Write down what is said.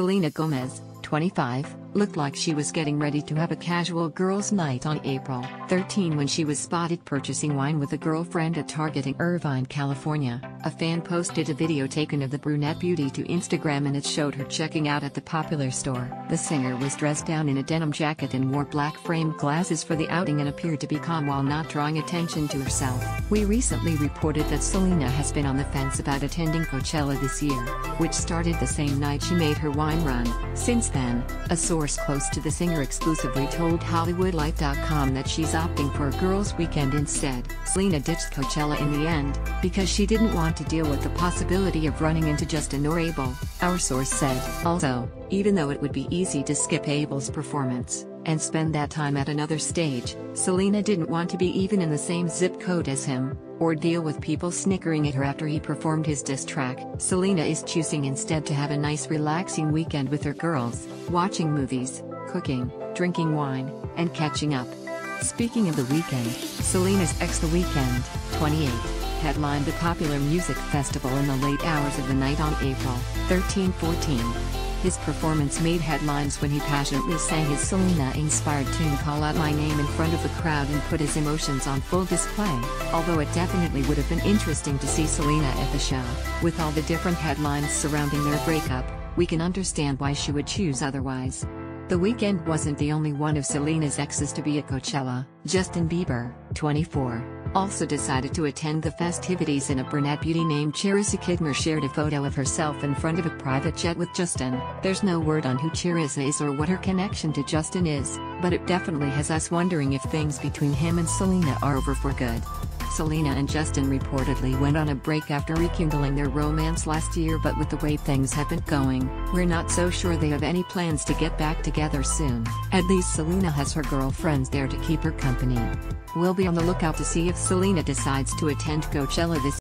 Selena Gomez, 25, looked like she was getting ready to have a casual girls' night on April 13 when she was spotted purchasing wine with a girlfriend at Target in Irvine, California. A fan posted a video taken of the brunette beauty to Instagram and it showed her checking out at the popular store. The singer was dressed down in a denim jacket and wore black framed glasses for the outing and appeared to be calm while not drawing attention to herself. We recently reported that Selena has been on the fence about attending Coachella this year, which started the same night she made her wine run. Since then, a source close to the singer exclusively told HollywoodLife.com that she's opting for a girls' weekend instead. Selena ditched Coachella in the end, because she didn't want to deal with the possibility of running into Justin or Abel, our source said. Also, even though it would be easy to skip Abel's performance, and spend that time at another stage, Selena didn't want to be even in the same zip code as him, or deal with people snickering at her after he performed his diss track. Selena is choosing instead to have a nice relaxing weekend with her girls, watching movies, cooking, drinking wine, and catching up. Speaking of the Weeknd, Selena's ex The Weeknd, 28, headlined the popular music festival in the late hours of the night on April 13-14. His performance made headlines when he passionately sang his Selena-inspired tune Call Out My Name in front of the crowd and put his emotions on full display, although it definitely would have been interesting to see Selena at the show. With all the different headlines surrounding their breakup, we can understand why she would choose otherwise. The Weeknd wasn't the only one of Selena's exes to be at Coachella. Justin Bieber, 24, also decided to attend the festivities and a brunette beauty named Charissa Kidmer shared a photo of herself in front of a private jet with Justin. There's no word on who Charissa is or what her connection to Justin is, but it definitely has us wondering if things between him and Selena are over for good. Selena and Justin reportedly went on a break after rekindling their romance last year but with the way things have been going, we're not so sure they have any plans to get back together soon. At least Selena has her girlfriends there to keep her company. We'll be on the lookout to see if Selena decides to attend Coachella this